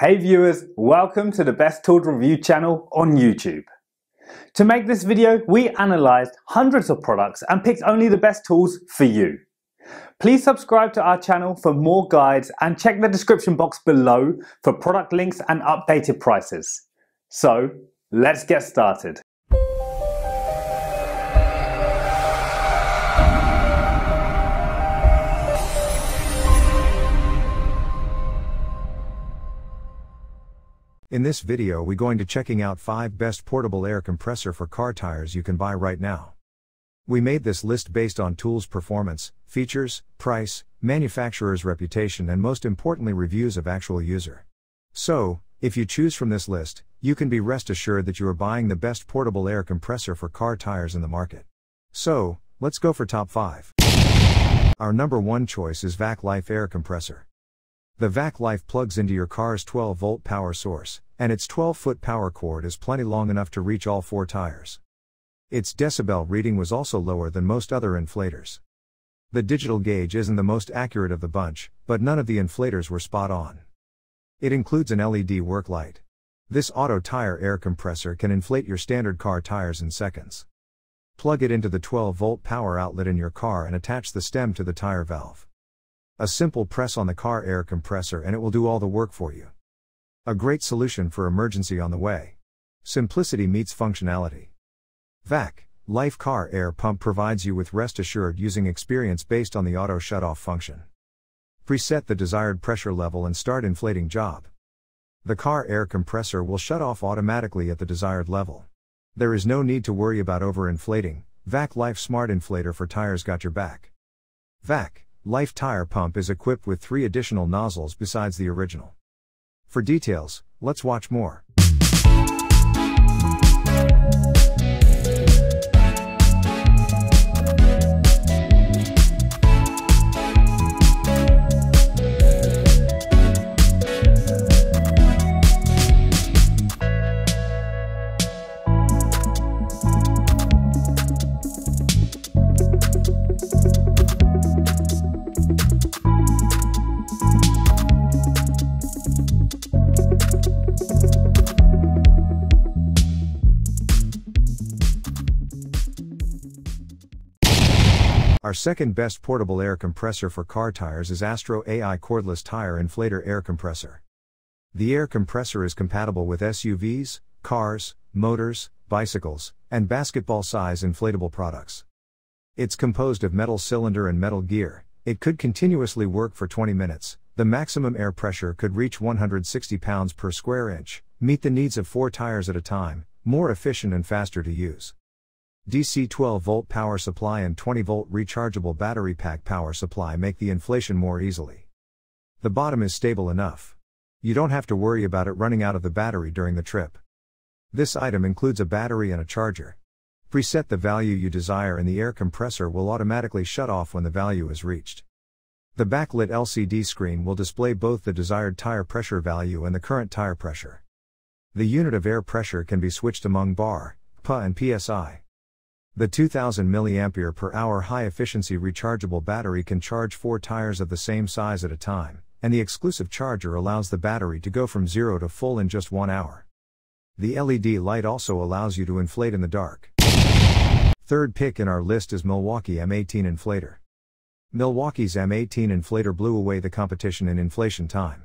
Hey viewers, welcome to the Best Tools Review channel on YouTube. To make this video, we analysed hundreds of products and picked only the best tools for you. Please subscribe to our channel for more guides and check the description box below for product links and updated prices. So, let's get started. In this video we going to checking out 5 best portable air compressor for car tires you can buy right now. We made this list based on tools performance, features, price, manufacturer's reputation and most importantly reviews of actual user. So, if you choose from this list, you can be rest assured that you are buying the best portable air compressor for car tires in the market. So, let's go for top 5. Our number 1 choice is VacLife Air Compressor. The VacLife plugs into your car's 12 volt power source, and its 12 foot power cord is plenty long enough to reach all four tires. Its decibel reading was also lower than most other inflators. The digital gauge isn't the most accurate of the bunch, but none of the inflators were spot on. It includes an LED work light. This auto tire air compressor can inflate your standard car tires in seconds. Plug it into the 12 volt power outlet in your car and attach the stem to the tire valve. A simple press on the car air compressor and it will do all the work for you. A great solution for emergency on the way. Simplicity meets functionality. VAC, Life Car Air Pump provides you with rest assured using experience based on the auto shut off function. Preset the desired pressure level and start inflating job. The car air compressor will shut off automatically at the desired level. There is no need to worry about overinflating. VacLife Smart Inflator for tires got your back. VAC, Life Tire Pump is equipped with three additional nozzles besides the original. For details, let's watch more. Our second best portable air compressor for car tires is AstroAI cordless tire inflator air compressor. The air compressor is compatible with SUVs, cars, motors, bicycles, and basketball size inflatable products. It's composed of metal cylinder and metal gear. It could continuously work for 20 minutes. The maximum air pressure could reach 160 pounds per square inch, meet the needs of 4 tires at a time, more efficient and faster to use. DC 12 volt power supply and 20 volt rechargeable battery pack power supply make the inflation more easily. The bottom is stable enough. You don't have to worry about it running out of the battery during the trip. This item includes a battery and a charger. Preset the value you desire and the air compressor will automatically shut off when the value is reached. The backlit LCD screen will display both the desired tire pressure value and the current tire pressure. The unit of air pressure can be switched among bar, PA and PSI. The 2000 mAh high efficiency rechargeable battery can charge four tires of the same size at a time, and the exclusive charger allows the battery to go from zero to full in just one hour. The LED light also allows you to inflate in the dark. Third pick in our list is Milwaukee M18 Inflator. Milwaukee's M18 Inflator blew away the competition in inflation time.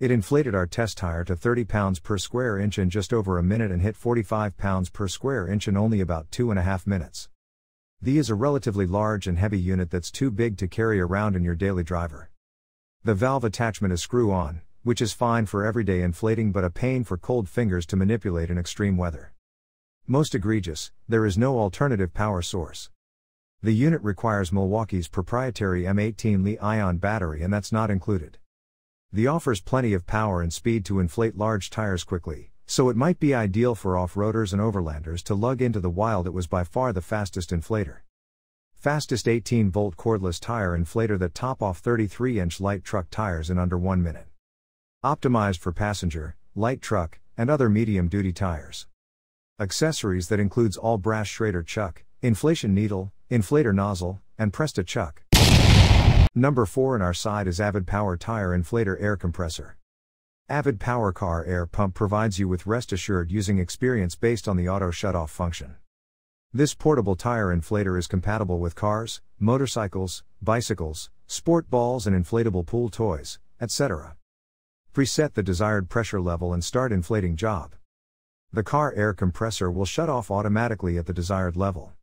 It inflated our test tire to 30 pounds per square inch in just over a minute and hit 45 pounds per square inch in only about two and a half minutes. The is a relatively large and heavy unit that's too big to carry around in your daily driver. The valve attachment is screw on, which is fine for everyday inflating but a pain for cold fingers to manipulate in extreme weather. Most egregious, there is no alternative power source. The unit requires Milwaukee's proprietary M18 Li ion battery and that's not included. The offers plenty of power and speed to inflate large tires quickly, so it might be ideal for off-roaders and overlanders to lug into the wild it was by far the fastest inflator. Fastest 18 volt cordless tire inflator that top off 33 inch light truck tires in under 1 minute. Optimized for passenger, light truck, and other medium duty tires. Accessories that includes all brass Schrader chuck, inflation needle, inflator nozzle, and Presta chuck. Number 4 in our side is Avid Power Tire Inflator Air Compressor. Avid Power Car Air Pump provides you with rest assured using experience based on the auto shut-off function. This portable tire inflator is compatible with cars, motorcycles, bicycles, sport balls and inflatable pool toys, etc. Preset the desired pressure level and start inflating job. The car air compressor will shut off automatically at the desired level.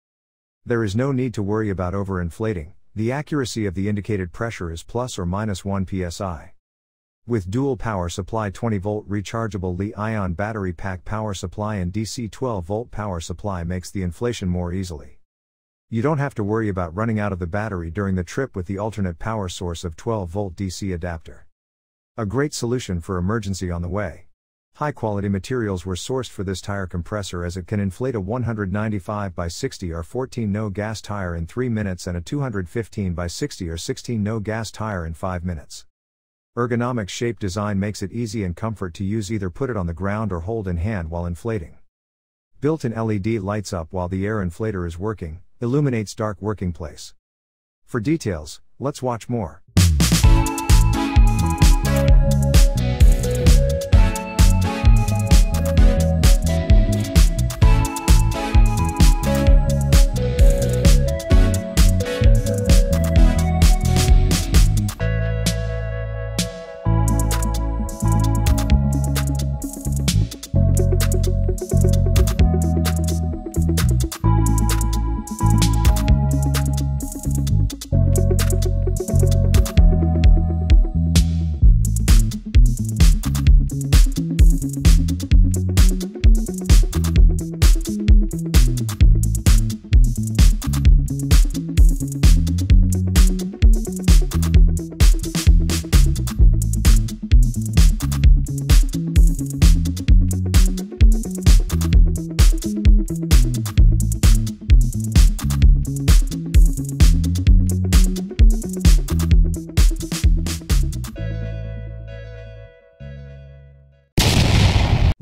There is no need to worry about overinflating, the accuracy of the indicated pressure is plus or minus 1 psi. With dual power supply 20 volt rechargeable Li ion battery pack power supply and DC 12 volt power supply makes the inflation more easily. You don't have to worry about running out of the battery during the trip with the alternate power source of 12 volt DC adapter. A great solution for emergency on the way. High quality materials were sourced for this tire compressor as it can inflate a 195 by 60 or 14 no gas tire in 3 minutes and a 215 by 60 or 16 no gas tire in 5 minutes. Ergonomic shape design makes it easy and comfort to use either put it on the ground or hold in hand while inflating. Built-in LED lights up while the air inflator is working, illuminates dark working place. For details, let's watch more.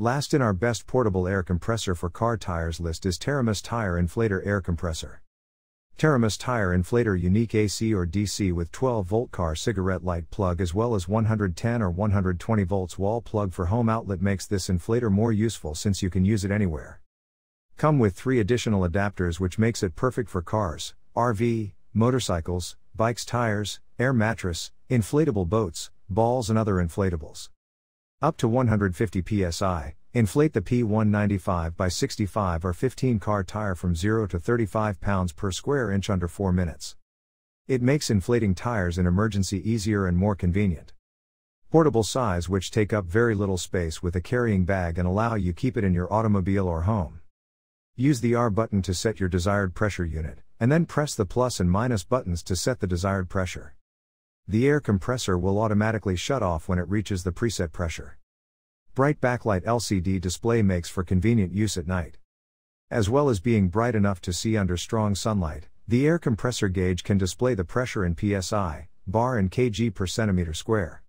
Last in our best portable air compressor for car tires list is Teromas Tire Inflator Air Compressor. Teromas Tire Inflator unique AC or DC with 12 volt car cigarette light plug as well as 110 or 120 volts wall plug for home outlet makes this inflator more useful since you can use it anywhere. Come with three additional adapters which makes it perfect for cars, RV, motorcycles, bikes tires, air mattress, inflatable boats, balls and other inflatables. Up to 150 psi, inflate the P195 by 65 or 15 car tire from 0 to 35 pounds per square inch under 4 minutes. It makes inflating tires in emergency easier and more convenient. Portable size which take up very little space with a carrying bag and allow you keep it in your automobile or home. Use the R button to set your desired pressure unit, and then press the plus and minus buttons to set the desired pressure. The air compressor will automatically shut off when it reaches the preset pressure. Bright backlight LCD display makes for convenient use at night. As well as being bright enough to see under strong sunlight, the air compressor gauge can display the pressure in psi, bar and kg per centimeter square.